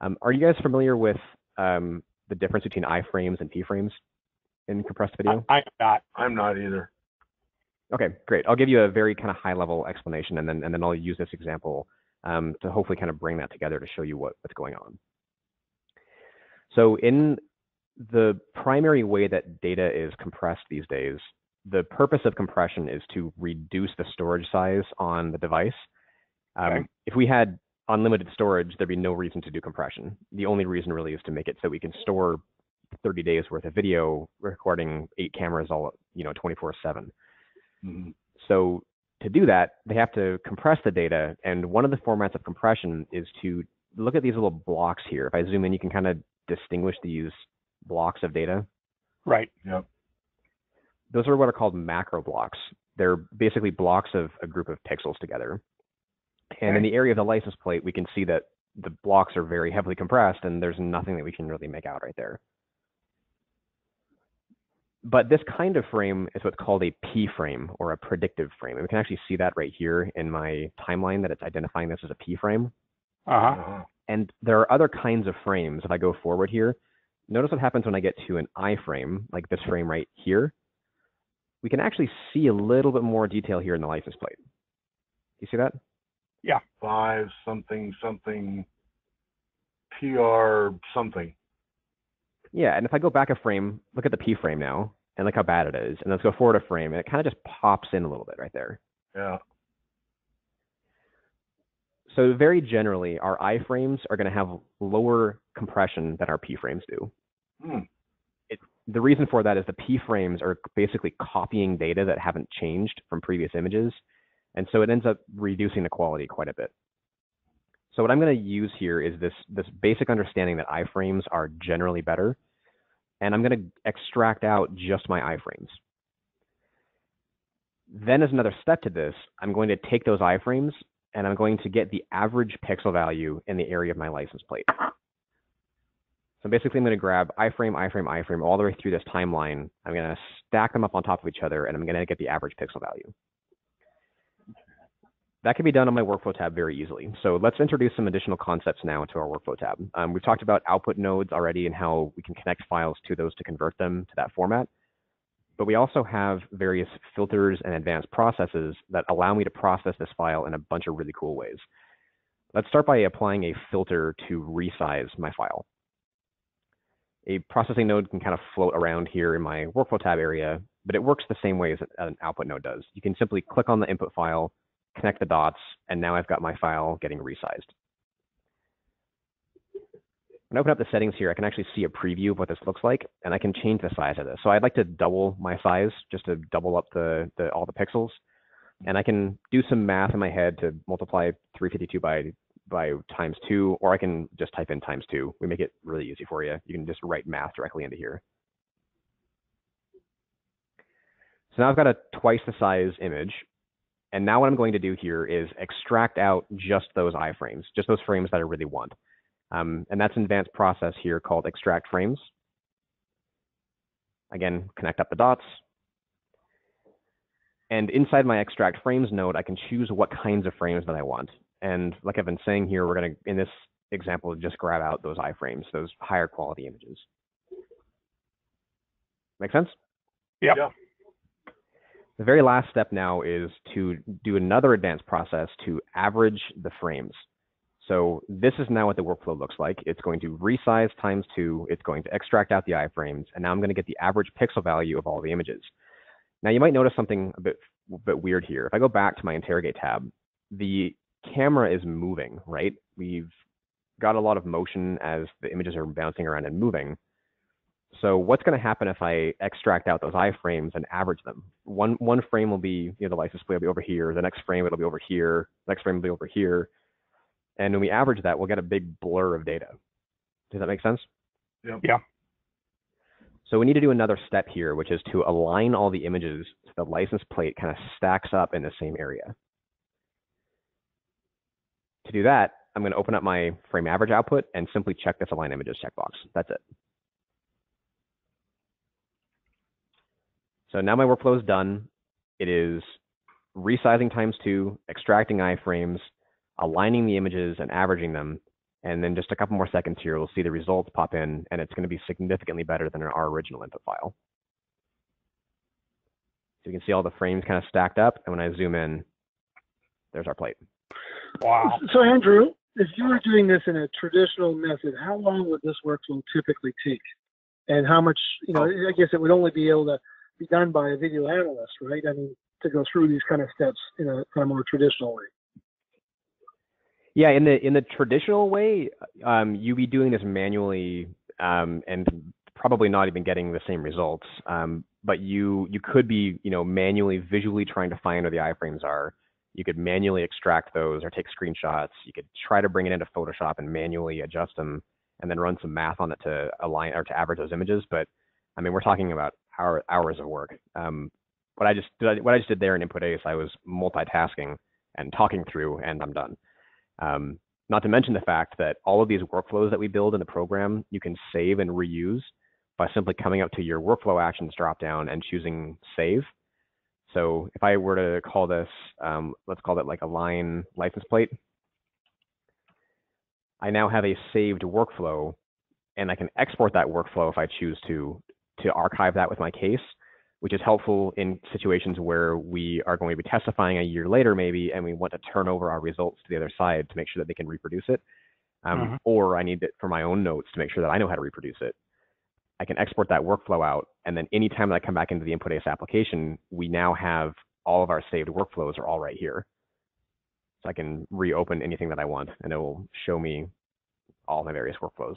Um, are you guys familiar with um, the difference between iframes and p-frames in compressed video? I, I'm not. I'm not either. Okay, great. I'll give you a very kind of high level explanation and then and then I'll use this example um, to hopefully kind of bring that together to show you what, what's going on. So in the primary way that data is compressed these days, the purpose of compression is to reduce the storage size on the device. Um, Okay. If we had unlimited storage, there'd be no reason to do compression. The only reason really is to make it so we can store 30 days worth of video recording eight cameras all, you know, 24 seven. Mhm. So to do that, they have to compress the data. And one of the formats of compression is to look at these little blocks here. If I zoom in, you can kind of distinguish these blocks of data. Right. Yep. Those are what are called macro blocks. They're basically blocks of a group of pixels together. And in the area of the license plate, we can see that the blocks are very heavily compressed and there's nothing that we can really make out right there. But this kind of frame is what's called a P frame or a predictive frame. And we can actually see that right here in my timeline that it's identifying this as a P frame. Uh huh. Uh-huh. And there are other kinds of frames. If I go forward here, notice what happens when I get to an I frame, like this frame right here. We can actually see a little bit more detail here in the license plate. Do you see that? Five something something PR something. Yeah, and if I go back a frame, look at the P frame now, and look how bad it is. And let's go forward a frame, and it kind of just pops in a little bit right there. Yeah. So very generally, our iframes are going to have lower compression than our P frames do. Hmm. The reason for that is the P frames are basically copying data that haven't changed from previous images, and so it ends up reducing the quality quite a bit. So what I'm going to use here is this this basic understanding that iframes are generally better, and I'm going to extract out just my iframes. Then as another step to this, I'm going to take those iframes and I'm going to get the average pixel value in the area of my license plate. So basically I'm going to grab iframe, iframe, iframe all the way through this timeline. I'm going to stack them up on top of each other and I'm going to get the average pixel value. That can be done on my workflow tab very easily. So let's introduce some additional concepts now to our workflow tab. Um, we've talked about output nodes already and how we can connect files to those to convert them to that format. But we also have various filters and advanced processes that allow me to process this file in a bunch of really cool ways. Let's start by applying a filter to resize my file. A processing node can kind of float around here in my workflow tab area, but it works the same way as an output node does. You can simply click on the input file, connect the dots, and now I've got my file getting resized. When I open up the settings here, I can actually see a preview of what this looks like, and I can change the size of this. So I'd like to double my size, just to double up the, the all the pixels. And I can do some math in my head to multiply 352 by by times two, or I can just type in times two. We make it really easy for you. You can just write math directly into here. So now I've got a twice the size image. And now what I'm going to do here is extract out just those iframes, just those frames that I really want. Um, and that's an advanced process here called extract frames. Again, connect up the dots. And inside my extract frames node, I can choose what kinds of frames that I want. And like I've been saying here, we're going to, in this example, just grab out those iframes, those higher quality images. Make sense? Yep. Yeah. The very last step now is to do another advanced process to average the frames. So this is now what the workflow looks like. It's going to resize times two. It's going to extract out the iframes, and now I'm going to get the average pixel value of all the images. Now you might notice something a bit, a bit weird here. If I go back to my interrogate tab, the camera is moving, right? We've got a lot of motion as the images are bouncing around and moving. So what's going to happen if I extract out those iframes and average them? One one frame will be, you know, the license plate will be over here. The next frame it'll be over here. The next frame will be over here. And when we average that, we'll get a big blur of data. Does that make sense? Yep. Yeah. So we need to do another step here, which is to align all the images so the license plate kind of stacks up in the same area. To do that, I'm going to open up my frame average output and simply check this align images checkbox. That's it. So now my workflow is done. It is resizing times two, extracting iframes, aligning the images and averaging them. And then just a couple more seconds here, we'll see the results pop in, and it's going to be significantly better than our original input file. So you can see all the frames kind of stacked up, and when I zoom in, there's our plate. Wow. So Andrew, if you were doing this in a traditional method, how long would this workflow typically take? And how much, you know, oh. I guess it would only be able to be done by a video analyst, right? I mean, to go through these kind of steps in a kind of more traditional way. Yeah, in the in the traditional way, um, you'd be doing this manually um, and probably not even getting the same results. Um, but you you could be you know manually visually trying to find where the iframes are. You could manually extract those or take screenshots. You could try to bring it into Photoshop and manually adjust them, and then run some math on it to align or to average those images. But I mean, we're talking about hour, hours of work. Um, what I just did, what I just did there in iNPUT-ACE, I was multitasking and talking through, and I'm done. Um, not to mention the fact that all of these workflows that we build in the program, you can save and reuse by simply coming up to your workflow actions dropdown and choosing save. So if I were to call this, um, let's call it like a line license plate, I now have a saved workflow and I can export that workflow if I choose to, to archive that with my case, which is helpful in situations where we are going to be testifying a year later maybe, and we want to turn over our results to the other side to make sure that they can reproduce it. Um, mm-hmm. Or I need it for my own notes to make sure that I know how to reproduce it. I can export that workflow out. And then anytime that I come back into the iNPUT-ACE application, we now have all of our saved workflows are all right here. So I can reopen anything that I want and it will show me all my various workflows.